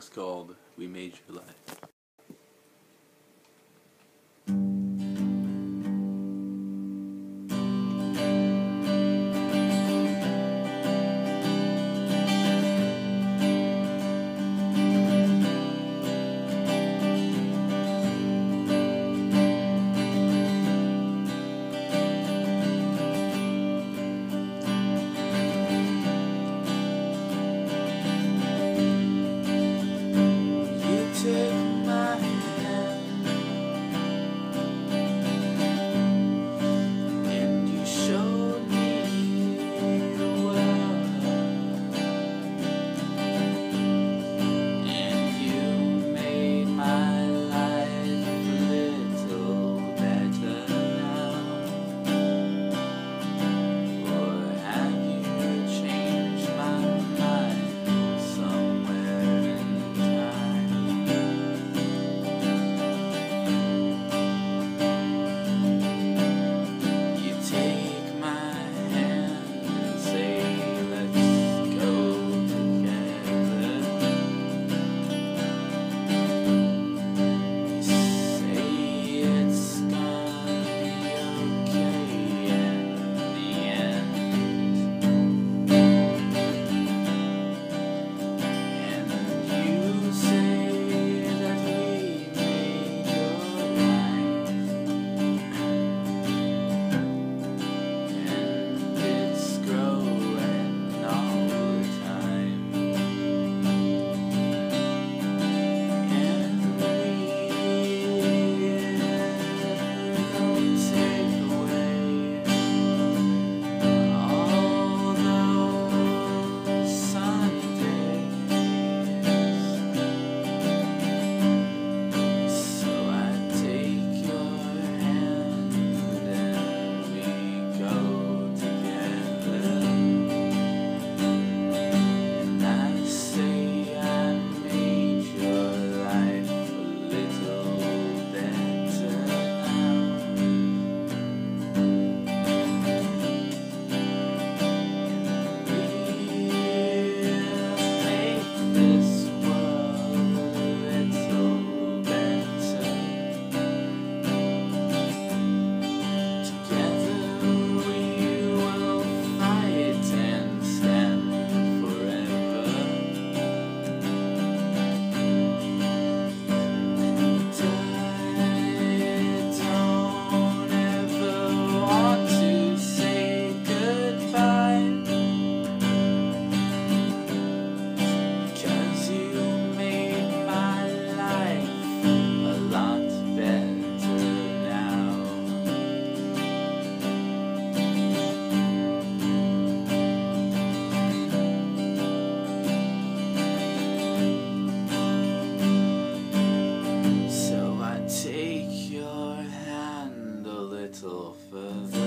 song's called "We Made Your Life." offer.